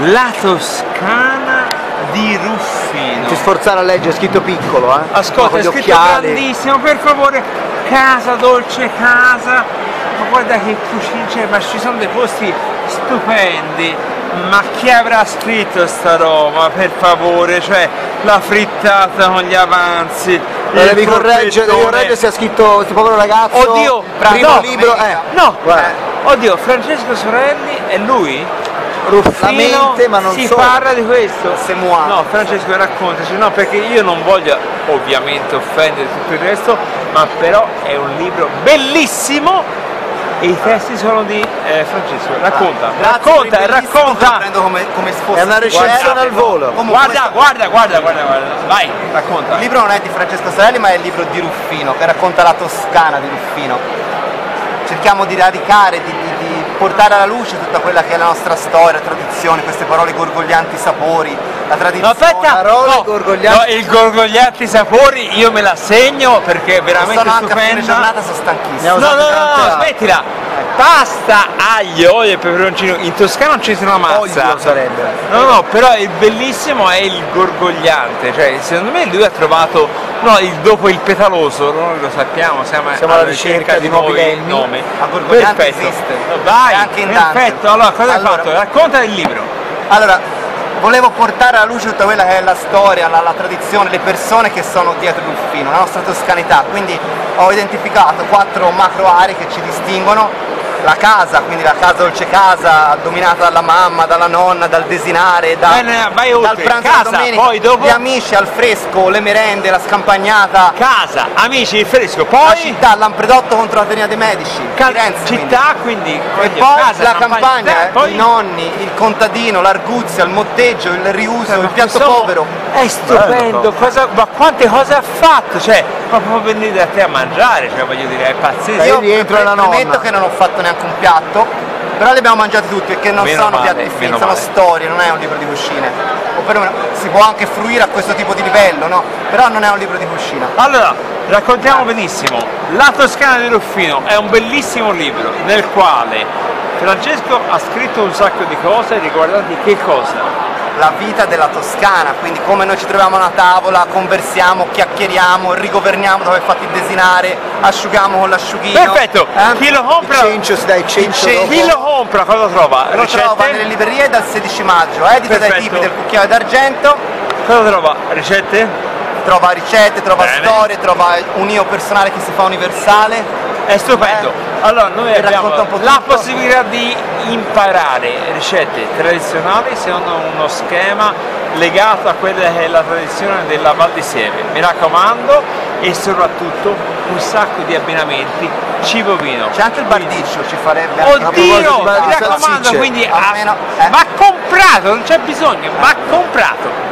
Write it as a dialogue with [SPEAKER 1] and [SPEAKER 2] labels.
[SPEAKER 1] La Toscana di Ruffino.
[SPEAKER 2] Ti sforzare a leggere, è scritto piccolo, eh?
[SPEAKER 1] Ascolta, è scritto
[SPEAKER 2] occhiali.
[SPEAKER 1] grandissimo, per favore, casa, dolce casa. Ma guarda che cucina c'è, ma ci sono dei posti stupendi. Ma chi avrà scritto sta roba, per favore? Cioè, la frittata con gli avanzi.
[SPEAKER 2] Lo devi correggere, devi correggere se ha scritto questo povero ragazzo.
[SPEAKER 1] Oddio,
[SPEAKER 2] primo
[SPEAKER 1] no,
[SPEAKER 2] libro, eh.
[SPEAKER 1] No,
[SPEAKER 2] Guarda.
[SPEAKER 1] oddio, Francesco Sorelli è lui?
[SPEAKER 2] La mente, ma non
[SPEAKER 1] si
[SPEAKER 2] solo.
[SPEAKER 1] parla di questo?
[SPEAKER 2] Moi.
[SPEAKER 1] No, Francesco raccontaci, no, perché io non voglio ovviamente offendere tutto il resto, ma però è un libro bellissimo e i testi sono di eh, Francesco. Racconta, racconta, racconta.
[SPEAKER 3] prendo come, come
[SPEAKER 2] È una recensione al volo.
[SPEAKER 1] Guarda, guarda, guarda, guarda, guarda. Vai, racconta.
[SPEAKER 3] Il libro non è di Francesco Sorelli, ma è il libro di Ruffino, che racconta la Toscana di Ruffino. Cerchiamo di radicare, di, di- di portare alla luce tutta quella che è la nostra storia, tradizione, queste parole gorgoglianti sapori, la
[SPEAKER 1] No,
[SPEAKER 3] tradizione.
[SPEAKER 1] aspetta,
[SPEAKER 2] parole
[SPEAKER 1] no,
[SPEAKER 2] gorgoglianti.
[SPEAKER 1] no, il gorgoglianti sapori io me la segno perché è veramente
[SPEAKER 3] sono anche a fine
[SPEAKER 1] stupenda.
[SPEAKER 3] giornata, sono stanchissimo.
[SPEAKER 1] No, no, no, no, smettila! Pasta, aglio, olio e peperoncino. In Toscana non ci sono una mazza.
[SPEAKER 2] Olio sarebbe.
[SPEAKER 1] No, no, però il bellissimo è il gorgogliante. Cioè, secondo me lui ha trovato. No, il, dopo il petaloso, noi lo sappiamo, siamo,
[SPEAKER 2] Siamo alla ricerca di nuovi
[SPEAKER 1] nomi.
[SPEAKER 3] A gorgogliante
[SPEAKER 1] Perfetto.
[SPEAKER 3] esiste.
[SPEAKER 1] Vai,
[SPEAKER 3] anche in
[SPEAKER 1] perfetto. Allora, cosa
[SPEAKER 3] Allora.
[SPEAKER 1] hai fatto? Racconta il libro.
[SPEAKER 3] Allora, volevo portare alla luce tutta quella che è la storia, la, la tradizione, le persone che sono dietro Ruffino, la nostra toscanità. Quindi ho identificato quattro macro aree che ci distinguono. La casa, quindi la casa dolce casa, dominata dalla mamma, dalla nonna, dal desinare, da-
[SPEAKER 1] vai oltre.
[SPEAKER 3] dal pranzo
[SPEAKER 1] Casa,
[SPEAKER 3] domenica,
[SPEAKER 1] poi dopo?
[SPEAKER 3] gli amici al fresco, le merende, la scampagnata,
[SPEAKER 1] Casa, amici, il fresco,
[SPEAKER 3] la
[SPEAKER 1] poi.
[SPEAKER 3] città, Lampredotto contro l'Atenia dei Medici,
[SPEAKER 1] Ca-
[SPEAKER 3] Firenze. quindi.
[SPEAKER 1] città, quindi.
[SPEAKER 3] E
[SPEAKER 1] oddio,
[SPEAKER 3] poi
[SPEAKER 1] casa,
[SPEAKER 3] la campagna, eh,
[SPEAKER 1] poi
[SPEAKER 3] i nonni, il contadino, l'arguzia, il motteggio, il riuso, il piatto povero.
[SPEAKER 1] È stupendo, cosa- ma quante cose ha fatto? Cioè, proprio venire da te a mangiare, cioè voglio dire, è pazzesco.
[SPEAKER 2] Io rientro alla nonna.
[SPEAKER 3] premetto che non ho fatto neanche un piatto, però li abbiamo mangiati tutti perché non
[SPEAKER 1] Meno
[SPEAKER 3] sono
[SPEAKER 1] male,
[SPEAKER 3] piatti
[SPEAKER 1] meno
[SPEAKER 3] sono
[SPEAKER 1] male.
[SPEAKER 3] storie, non è un libro di cucine. O perlomeno si può anche fruire a questo tipo di livello, no? Però non è un libro di cucina.
[SPEAKER 1] Allora, raccontiamo benissimo. La Toscana di Ruffino è un bellissimo libro nel quale Francesco ha scritto un sacco di cose riguardanti che cosa?
[SPEAKER 3] La vita della Toscana, quindi come noi ci troviamo a una tavola, conversiamo, chiacchieriamo, rigoverniamo dove è fatto il desinare, asciughiamo con l'asciughino.
[SPEAKER 1] Perfetto,
[SPEAKER 3] Eh?
[SPEAKER 1] chi lo compra?
[SPEAKER 2] cencio Il dopo.
[SPEAKER 1] Chi lo compra? Cosa trova?
[SPEAKER 3] Lo trova nelle
[SPEAKER 1] Ricette?
[SPEAKER 3] librerie dal 16 maggio, edito dai
[SPEAKER 1] Perfetto.
[SPEAKER 3] tipi del cucchiaio d'argento,
[SPEAKER 1] Cosa trova? Ricette?
[SPEAKER 3] trova ricette, trova
[SPEAKER 1] Bene.
[SPEAKER 3] storie, trova un io personale che si fa universale.
[SPEAKER 1] È stupendo. Allora noi abbiamo la possibilità di imparare ricette tradizionali secondo uno schema legato a quella che è la tradizione della Val di Sieve. Mi raccomando e soprattutto un sacco di abbinamenti cibo vino.
[SPEAKER 3] C'è anche il bardiccio, ci farebbe anche
[SPEAKER 1] Oddio, mi raccomando, quindi
[SPEAKER 3] Almeno,
[SPEAKER 1] ah,
[SPEAKER 3] eh.
[SPEAKER 1] va comprato, non c'è bisogno, va comprato.